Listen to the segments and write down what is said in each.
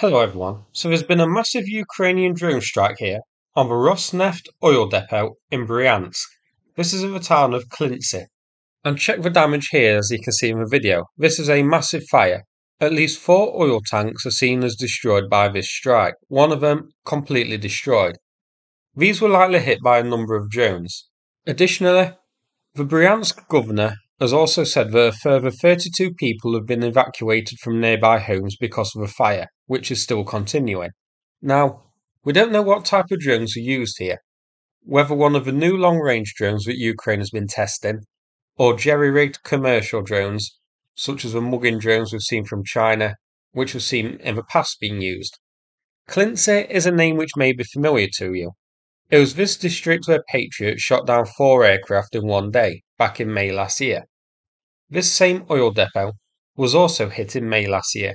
Hello everyone. So there's been a massive Ukrainian drone strike here on the Rosneft oil depot in Bryansk. This is in the town of Klintsy. And check the damage here as you can see in the video. This is a massive fire. At least four oil tanks are seen as destroyed by this strike, one of them completely destroyed. These were likely hit by a number of drones. Additionally, the Bryansk governor has also said that a further 32 people have been evacuated from nearby homes because of a fire, which is still continuing. Now, we don't know what type of drones are used here, whether one of the new long range drones that Ukraine has been testing, or jerry rigged commercial drones, such as the Mugin drones we've seen from China, which we've seen in the past being used. Klintsy is a name which may be familiar to you. It was this district where Patriot shot down four aircraft in one day, back in May last year. This same oil depot was also hit in May last year,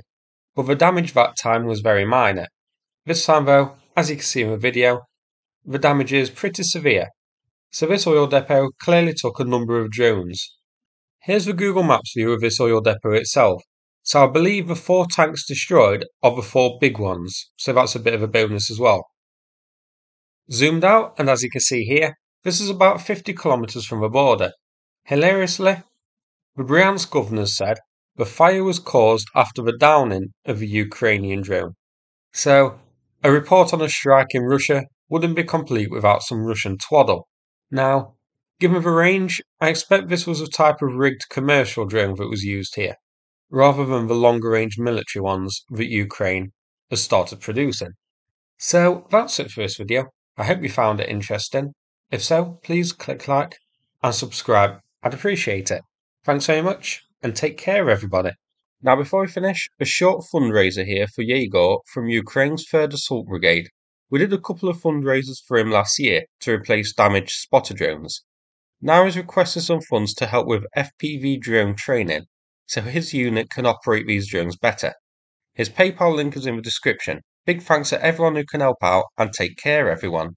but the damage that time was very minor. This time though, as you can see in the video, the damage is pretty severe. So this oil depot clearly took a number of drones. Here's the Google Maps view of this oil depot itself. So I believe the four tanks destroyed are the four big ones, so that's a bit of a bonus as well. Zoomed out, and as you can see here, this is about 50 kilometers from the border. Hilariously, the Bryansk governor said the fire was caused after the downing of a Ukrainian drone. So, a report on a strike in Russia wouldn't be complete without some Russian twaddle. Now, given the range, I expect this was a type of rigged commercial drone that was used here, rather than the longer range military ones that Ukraine has started producing. So, that's it for this video. I hope you found it interesting. If so, please click like and subscribe. I'd appreciate it. Thanks very much and take care, everybody. Now, before we finish, a short fundraiser here for Yegor from Ukraine's 3rd Assault Brigade. We did a couple of fundraisers for him last year to replace damaged spotter drones. Now he's requested some funds to help with FPV drone training so his unit can operate these drones better. His PayPal link is in the description Big thanks to everyone who can help out and take care, everyone.